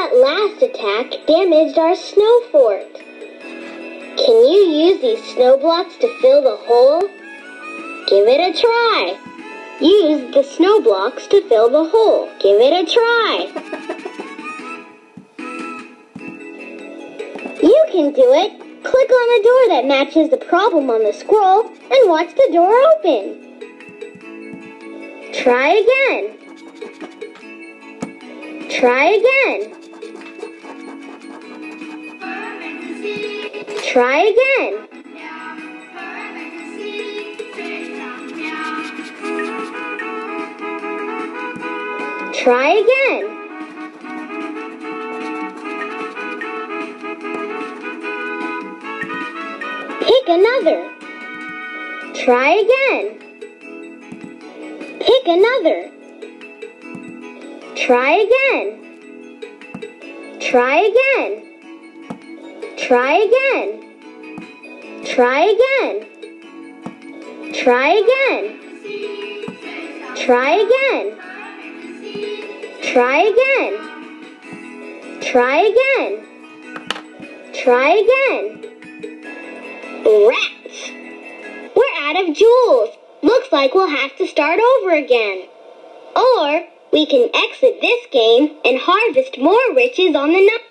That last attack damaged our snow fort. Can you use these snow blocks to fill the hole? Give it a try. Use the snow blocks to fill the hole. Give it a try. You can do it. Click on the door that matches the problem on the scroll and watch the door open. Try again. Try again. Try again. Try again. Pick another. Try again. Pick another. Try again. Try again. Try again. Try again. Try again. Try again. Try again. Try again. Try again. Rats! We're out of jewels. Looks like we'll have to start over again. Or we can exit this game and harvest more riches on the night.